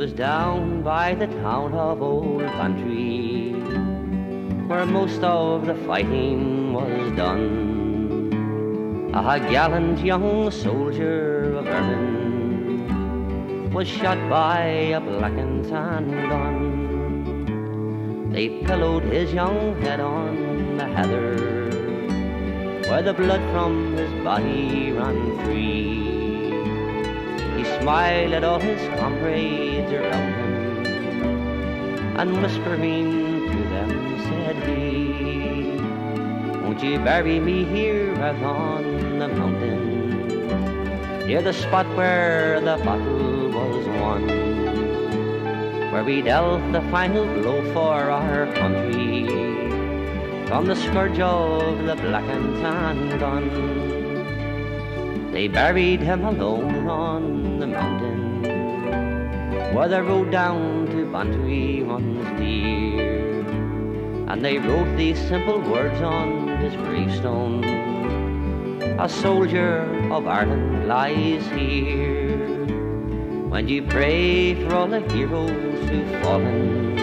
was down by the town of Old Bantry, where most of the fighting was done. A gallant young soldier of Ireland was shot by a black and tan gun. They pillowed his young head on the heather, where the blood from his body ran free. He smiled at all his comrades around him, and whispering to them said he, Won't you bury me here out on the mountain, near the spot where the battle was won, where we dealt the final blow for our country, from the scourge of the black and tan gun. They buried him alone on the mountain Where the road down to Bantry runs dear And they wrote these simple words on his gravestone A soldier of Ireland lies here. When you pray for all the heroes who've fallen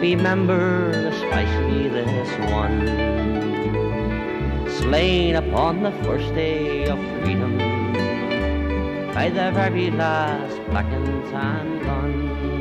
Remember especially this one slain upon the first day of freedom by the very last black and tan gun.